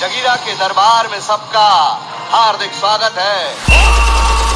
जगीरा के दरबार में सबका हार्दिक स्वागत है